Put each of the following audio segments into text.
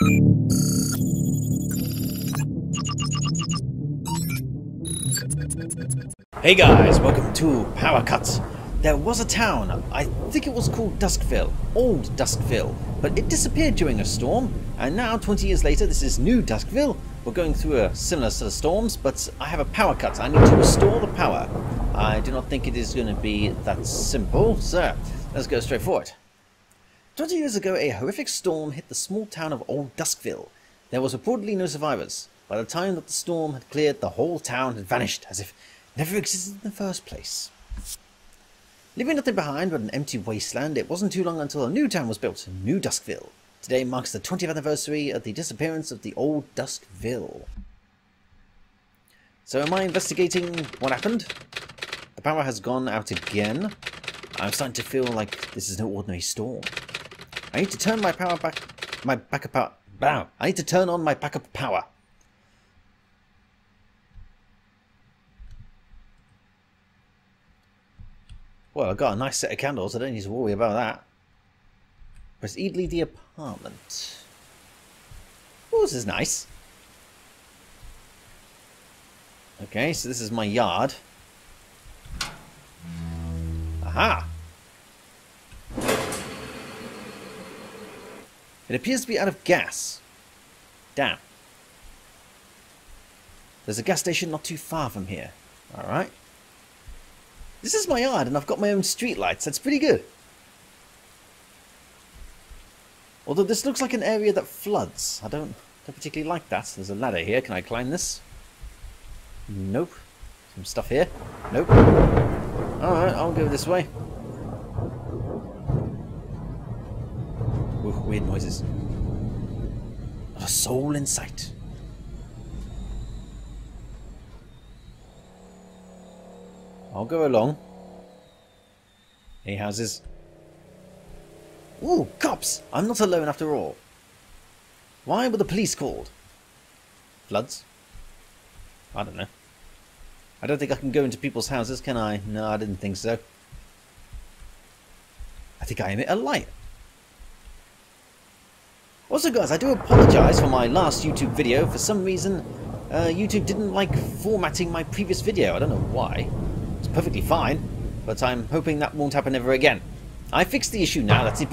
Hey guys, welcome to Power Cuts. There was a town, I think it was called Duskville, Old Duskville, but it disappeared during a storm, and now 20 years later this is New Duskville. We're going through a similar set of storms, but I have a power cut. I need to restore the power. I do not think it is going to be that simple, so let's go straight for it. 20 years ago, a horrific storm hit the small town of Old Duskville. There was reportedly no survivors. By the time that the storm had cleared, the whole town had vanished, as if never existed in the first place. Leaving nothing behind but an empty wasteland, it wasn't too long until a new town was built, New Duskville. Today marks the 20th anniversary of the disappearance of the old Duskville. So am I investigating what happened? The power has gone out again. I'm starting to feel like this is no ordinary storm. I need to turn my power back... My backup power... Wow. I need to turn on my backup power. Well, I've got a nice set of candles. I don't need to worry about that. Press E leave the apartment. Oh, this is nice. Okay, so this is my yard. Aha! It appears to be out of gas. Damn. There's a gas station not too far from here. Alright. This is my yard and I've got my own street lights. That's pretty good. Although this looks like an area that floods. I don't, don't particularly like that. There's a ladder here. Can I climb this? Nope. Some stuff here. Nope. Alright, I'll go this way. Weird noises. Not a soul in sight. I'll go along. Hey, houses. Ooh, cops! I'm not alone after all. Why were the police called? Floods? I don't know. I don't think I can go into people's houses, can I? No, I didn't think so. I think I emit a light. Also guys, I do apologise for my last YouTube video. For some reason, uh, YouTube didn't like formatting my previous video. I don't know why. It's perfectly fine, but I'm hoping that won't happen ever again. I fixed the issue now, that's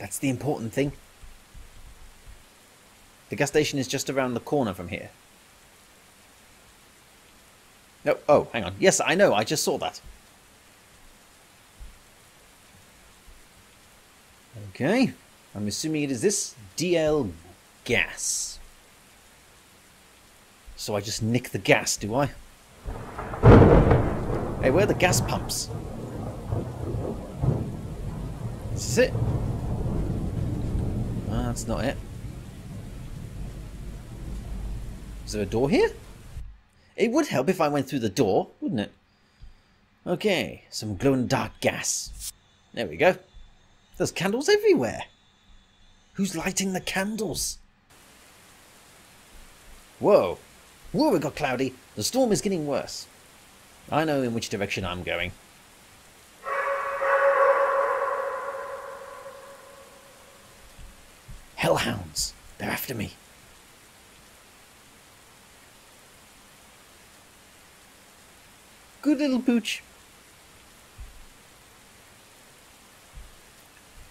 That's the important thing. The gas station is just around the corner from here. No, oh, hang on. Yes, I know, I just saw that. Okay, I'm assuming it is this DL gas. So I just nick the gas, do I? Hey, where are the gas pumps? Is this it? Ah, that's not it. Is there a door here? It would help if I went through the door, wouldn't it? Okay, some glow-in-the-dark gas. There we go. There's candles everywhere. Who's lighting the candles? Whoa. Whoa, it got cloudy. The storm is getting worse. I know in which direction I'm going. Hellhounds. They're after me. Good little pooch.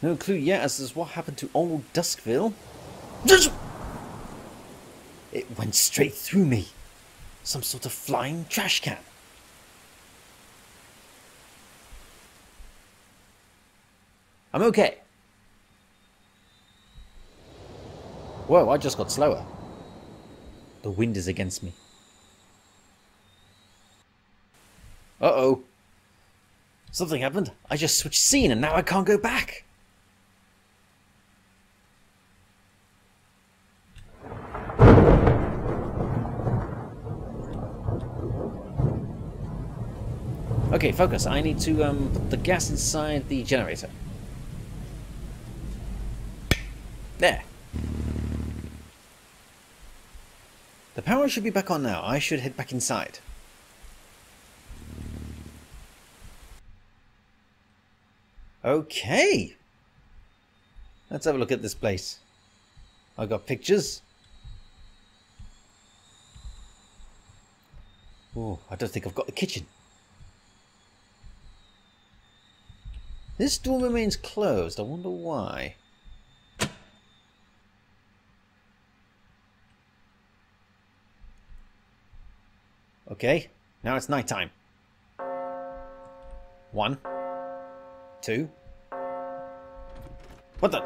No clue yet as to what happened to old Duskville. It went straight through me. Some sort of flying trash can. I'm okay. Whoa, I just got slower. The wind is against me. Uh-oh. Something happened. I just switched scene and now I can't go back. Okay, focus. I need to um, put the gas inside the generator. There. The power should be back on now. I should head back inside. Okay. Let's have a look at this place. I got pictures. Oh, I don't think I've got the kitchen. This door remains closed. I wonder why. Okay, now it's night time. One. Two. What the?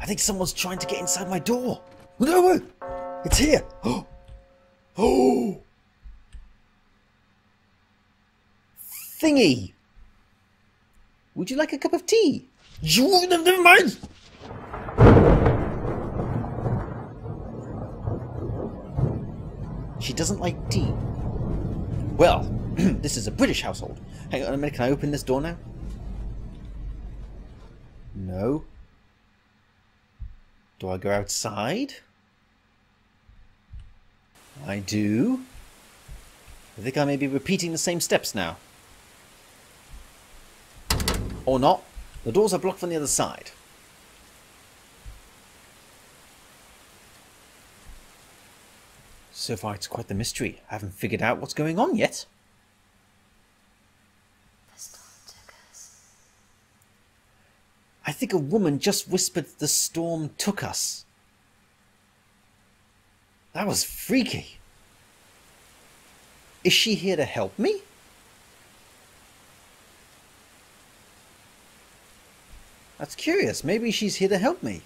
I think someone's trying to get inside my door. No, it's here. Oh, oh, thingy. Would you like a cup of tea? Never mind. She doesn't like tea. Well, this is a British household. Hang on a minute, can I open this door now? No. Do I go outside? I do. I think I may be repeating the same steps now. Or not. The doors are blocked from the other side. So far it's quite the mystery. I haven't figured out what's going on yet. I think a woman just whispered the storm took us. That was freaky. Is she here to help me? That's curious. Maybe she's here to help me.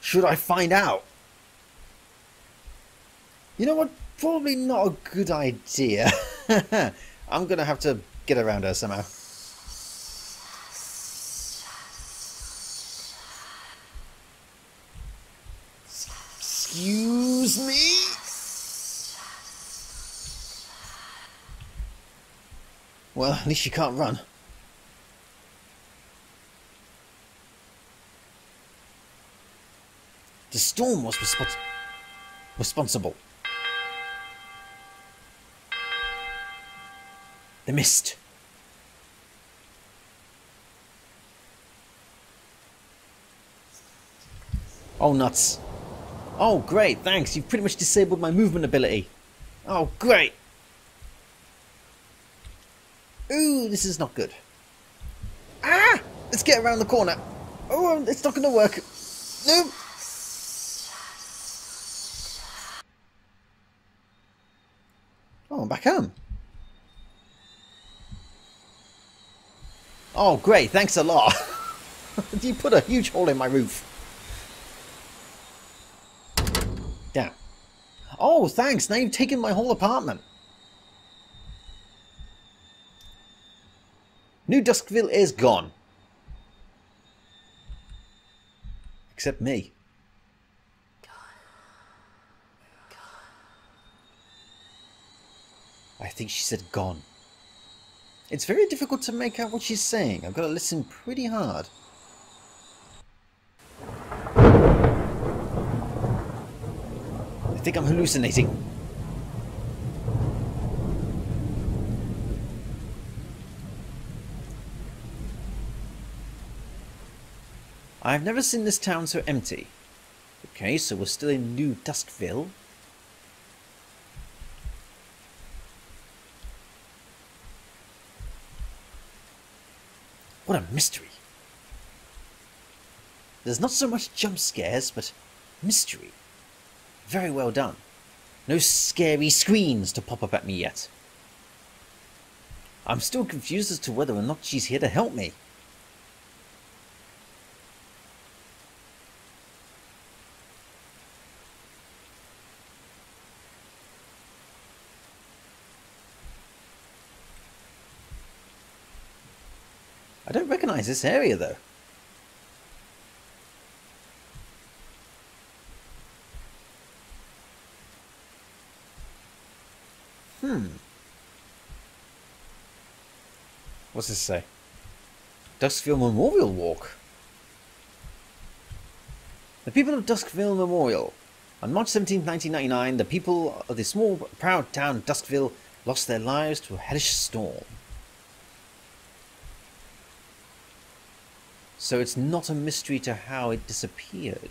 Should I find out? You know what? Probably not a good idea. I'm going to have to get around her somehow. Excuse me? Well, at least you can't run. The storm was respons responsible. The mist. Oh, nuts. Oh, great, thanks. You've pretty much disabled my movement ability. Oh, great. Ooh, this is not good. Ah! Let's get around the corner. Oh, it's not going to work. Nope. Oh, I'm back home. Oh, great. Thanks a lot. you put a huge hole in my roof. Damn. Oh, thanks. Now you've taken my whole apartment. New Duskville is gone. Except me. I think she said gone. It's very difficult to make out what she's saying. I've got to listen pretty hard. I think I'm hallucinating. I've never seen this town so empty. Okay, so we're still in New Duskville. What a mystery. There's not so much jump scares, but mystery. Very well done. No scary screens to pop up at me yet. I'm still confused as to whether or not she's here to help me. I recognise this area though. Hmm. What's this say? Duskville Memorial Walk. The people of Duskville Memorial. On March 17, 1999, the people of the small, proud town Duskville lost their lives to a hellish storm. So it's not a mystery to how it disappeared.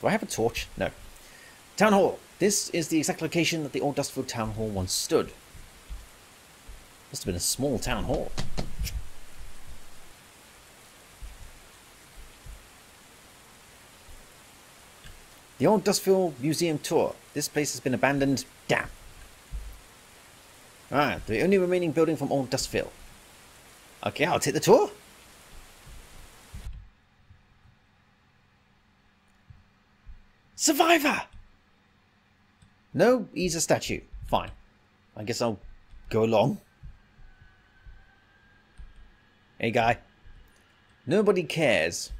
Do I have a torch? No. Town Hall. This is the exact location that the old Duskville Town Hall once stood. Must have been a small town hall. The old Duskville Museum tour. This place has been abandoned. Damn. Alright, the only remaining building from old Duskville. Okay, I'll take the tour. Survivor! No, he's a statue. Fine. I guess I'll go along. Hey, guy. Nobody cares.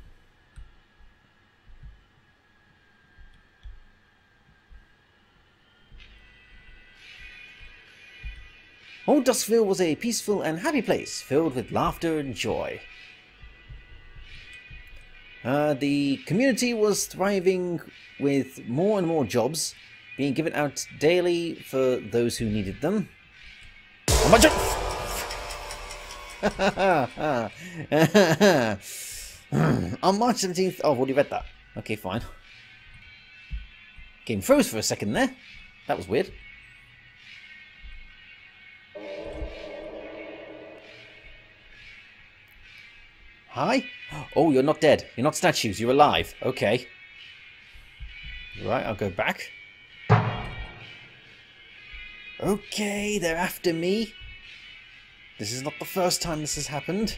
Old Duskville was a peaceful and happy place, filled with laughter and joy. Uh, the community was thriving with more and more jobs being given out daily for those who needed them. On March 17th. Oh, I've already read that. Okay, fine. Game froze for a second there. That was weird. Hi? Oh, you're not dead. You're not statues. You're alive. Okay. Right, I'll go back. Okay, they're after me. This is not the first time this has happened.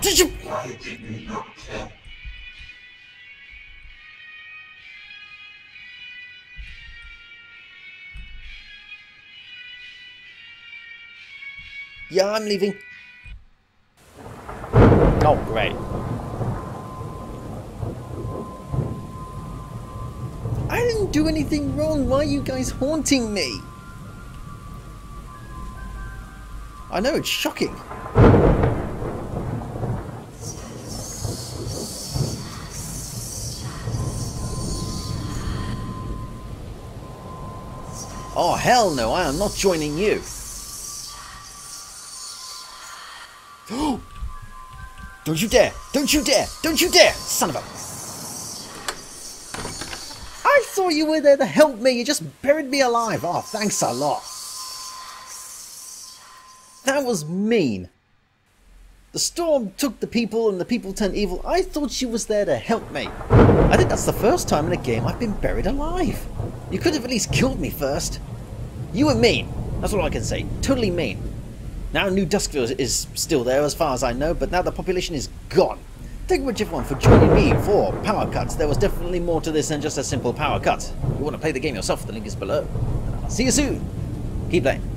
Did you? Yeah, I'm leaving. Oh, great. I didn't do anything wrong. Why are you guys haunting me? I know, it's shocking. Oh, hell no, I am not joining you. Don't you dare! Don't you dare! Don't you dare! Son of a... I thought you were there to help me. You just buried me alive. Oh, thanks a lot. That was mean. The storm took the people and the people turned evil. I thought she was there to help me. I think that's the first time in a game I've been buried alive. You could have at least killed me first. You were mean. That's all I can say. Totally mean. Now New Duskville is still there as far as I know, but now the population is gone. Thank you much everyone for joining me for Power Cuts. There was definitely more to this than just a simple power cut. If you want to play the game yourself, the link is below. See you soon. Keep playing.